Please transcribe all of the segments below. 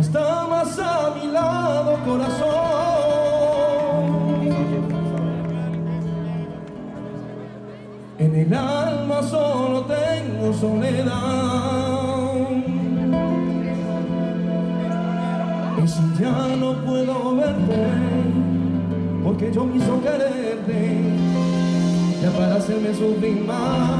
No está más a mi lado, corazón. En el alma solo tengo soledad. Y si ya no puedo verte, porque yo mismo quererte, ya para hacerme sufrir más.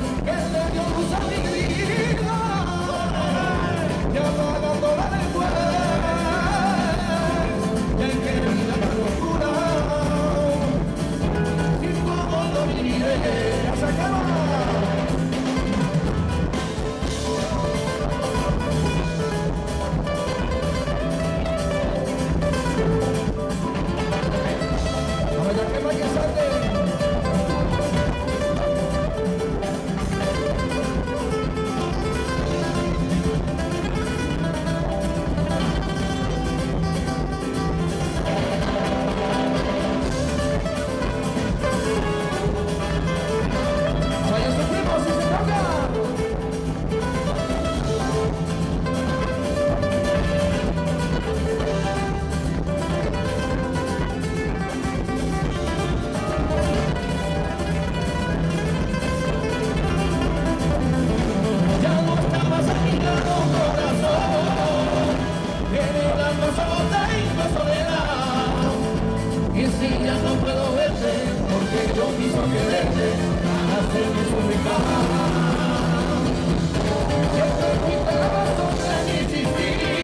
niñas no puedo verte porque yo mismo quiero.